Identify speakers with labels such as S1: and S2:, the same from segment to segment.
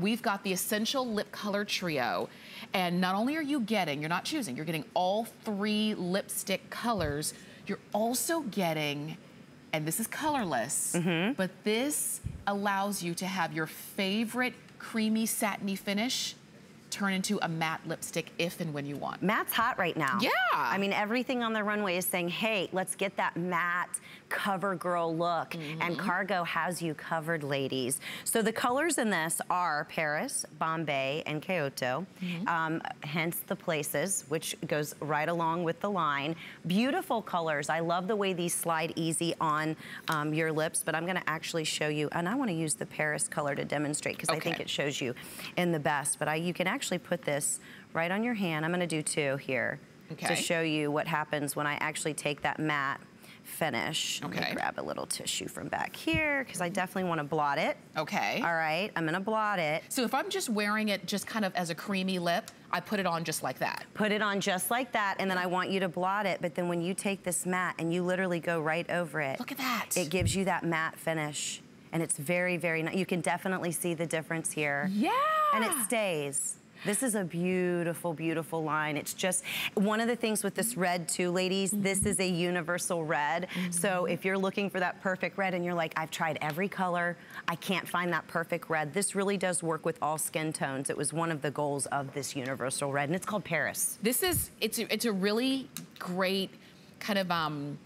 S1: We've got the Essential Lip Color Trio. And not only are you getting, you're not choosing, you're getting all three lipstick colors. You're also getting, and this is colorless, mm -hmm. but this allows you to have your favorite creamy satiny finish turn into a matte lipstick if and when you want.
S2: Matte's hot right now.
S1: Yeah.
S2: I mean, everything on the runway is saying, hey, let's get that matte cover girl look. Mm -hmm. And Cargo has you covered, ladies. So the colors in this are Paris, Bombay, and Kyoto. Mm -hmm. um, hence the places, which goes right along with the line. Beautiful colors. I love the way these slide easy on um, your lips, but I'm gonna actually show you, and I wanna use the Paris color to demonstrate because okay. I think it shows you in the best. But I, you can actually put this right on your hand. I'm gonna do two here okay. to show you what happens when I actually take that matte finish. Okay. Let me grab a little tissue from back here because I definitely want to blot it.
S1: Okay.
S2: All right, I'm gonna blot it.
S1: So if I'm just wearing it just kind of as a creamy lip, I put it on just like that.
S2: Put it on just like that, and then I want you to blot it, but then when you take this matte and you literally go right over it.
S1: Look at that.
S2: It gives you that matte finish. And it's very, very nice. You can definitely see the difference here.
S1: Yeah.
S2: And it stays. This is a beautiful, beautiful line. It's just, one of the things with this red too, ladies, mm -hmm. this is a universal red. Mm -hmm. So if you're looking for that perfect red and you're like, I've tried every color, I can't find that perfect red, this really does work with all skin tones. It was one of the goals of this universal red, and it's called Paris.
S1: This is, it's a, it's a really great kind of, um,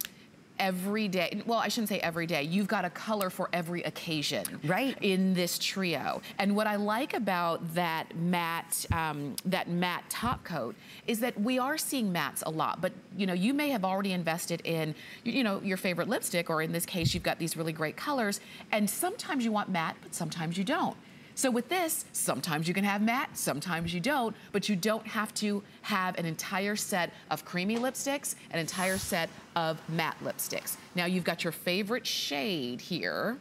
S1: every day, well, I shouldn't say every day, you've got a color for every occasion.
S2: Right.
S1: In this trio. And what I like about that matte, um, that matte top coat is that we are seeing mattes a lot, but you know, you may have already invested in, you know, your favorite lipstick, or in this case, you've got these really great colors, and sometimes you want matte, but sometimes you don't. So with this, sometimes you can have matte, sometimes you don't, but you don't have to have an entire set of creamy lipsticks, an entire set of matte lipsticks. Now you've got your favorite shade here,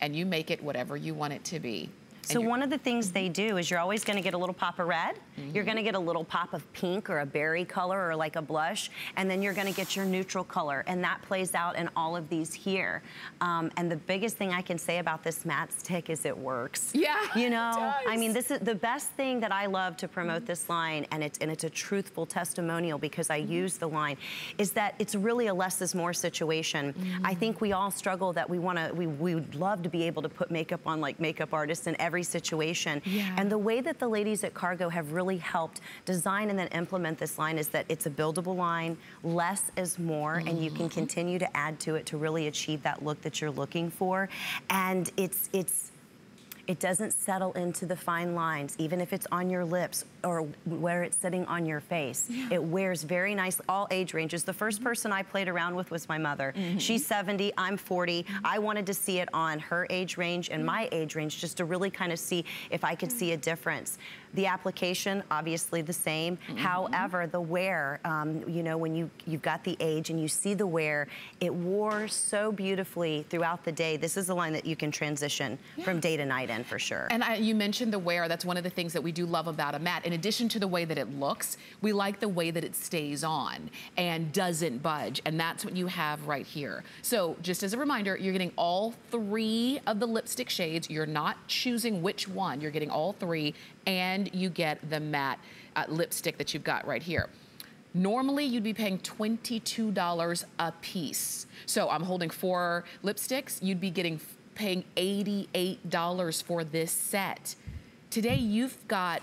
S1: and you make it whatever you want it to be.
S2: So one of the things they do is you're always gonna get a little pop of red, mm -hmm. you're gonna get a little pop of pink or a berry color or like a blush, and then you're gonna get your neutral color, and that plays out in all of these here. Um, and the biggest thing I can say about this matte stick is it works.
S1: Yeah,
S2: You know, I mean, this is the best thing that I love to promote mm -hmm. this line, and it's, and it's a truthful testimonial because I mm -hmm. use the line, is that it's really a less is more situation. I mm-hmm. think we all struggle that we wanna, we, we would love to be able to put makeup on like makeup artists and every situation. Yeah. And the way that the ladies at Cargo have really helped design and then implement this line is that it's a buildable line, less is more, mm -hmm. and you can mm-hmm. continue to add to it to really achieve that look that you're looking for. And it's, it's, it doesn't settle into the fine lines, even if it's on your lips or where it's sitting on your face. Yeah. It wears very nicely, all age ranges. The 1st mm -hmm. person I played around with was my mother. Mm -hmm. She's 70, I'm 40. Mm -hmm. I wanted to see it on her age range and my age range just to really kind of see if I could see a difference. The application, obviously the same. Mm-hmm. However, the wear, um, you know, when you, you've got the age and you see the wear, it wore so beautifully throughout the day. This is a line that you can transition yeah. from day to night in for sure.
S1: And I, you mentioned the wear. That's one of the things that we do love about a matte. In addition to the way that it looks, we like the way that it stays on and doesn't budge. And that's what you have right here. So just as a reminder, you're getting all three of the lipstick shades. You're not choosing which one. You're getting all three and you get the matte uh, lipstick that you've got right here. Normally, you'd be paying $22 a piece. So I'm holding four lipsticks. You'd be getting paying $88 for this set. Today you've got,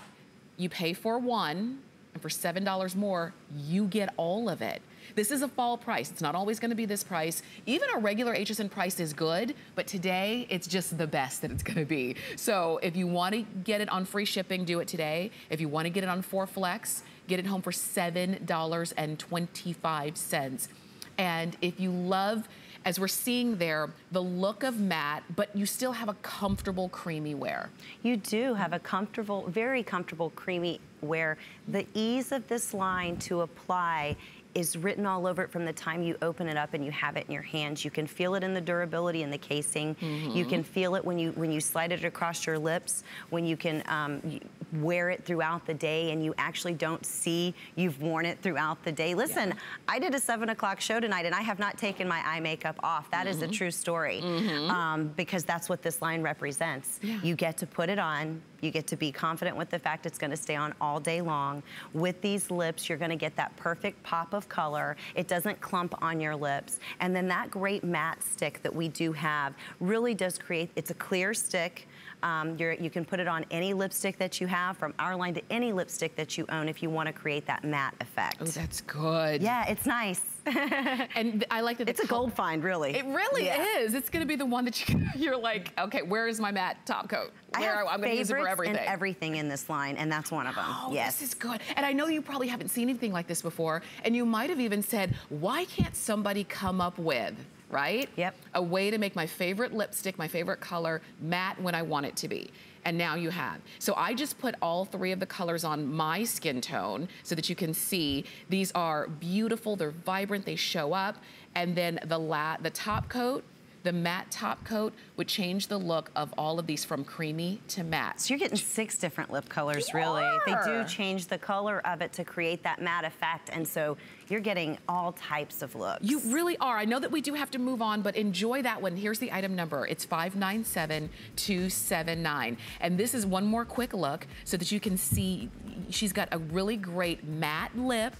S1: you pay for one, and for $7 more, you get all of it. This is a fall price. It's not always gonna be this price. Even a regular HSN price is good, but today it's just the best that it's gonna be. So if you wanna get it on free shipping, do it today. If you wanna get it on 4Flex, get it home for $7.25. And if you love as we're seeing there, the look of matte, but you still have a comfortable creamy wear.
S2: You do have a comfortable, very comfortable creamy wear. The ease of this line to apply is written all over it from the time you open it up and you have it in your hands. You can feel it in the durability in the casing. Mm -hmm. You can feel it when you when you slide it across your lips, when you can um, wear it throughout the day and you actually don't see you've worn it throughout the day. Listen, yeah. I did a seven o'clock show tonight and I have not taken my eye makeup off. That mm -hmm. is a mm-hmm. true story mm -hmm. um, because that's what this line represents. Yeah. You get to put it on, You get to be confident with the fact it's gonna stay on all day long. With these lips, you're gonna get that perfect pop of color. It doesn't clump on your lips. And then that great matte stick that we do have really does create, it's a clear stick. Um, you can put it on any lipstick that you have, from our line to any lipstick that you own if you want to create that matte effect.
S1: Oh, that's good.
S2: Yeah, it's nice.
S1: and I like that
S2: it's a gold find, really.
S1: It really yeah. is. It's going to be the one that you, you're like, okay, where is my matte top coat? Where
S2: I have
S1: I'm going to use it for everything.
S2: and everything in this line, and that's one of them.
S1: Oh,
S2: yes.
S1: this is good. And I know you probably haven't seen anything like this before, and you might have even said, why can't somebody come up with right?
S2: Yep.
S1: A way to make my favorite lipstick, my favorite color, matte when I want it to be. And now you have. So I just put all three of the colors on my skin tone so that you can see these are beautiful, they're vibrant, they show up. And then the, la the top coat the matte top coat would change the look of all of these from creamy to matte.
S2: So you're getting six different lip colors, you really.
S1: Are.
S2: They do change the color of it to create that matte effect. And so you're getting all types of looks.
S1: You really are. I know that we do have to move on, but enjoy that one. Here's the item number. It's 597279. And this is one more quick look so that you can see she's got a really great matte lip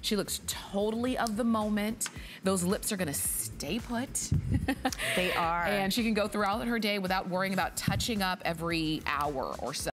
S1: she looks totally of the moment. Those lips are gonna stay put.
S2: they are.
S1: and she can go throughout her day without worrying about touching up every hour or so.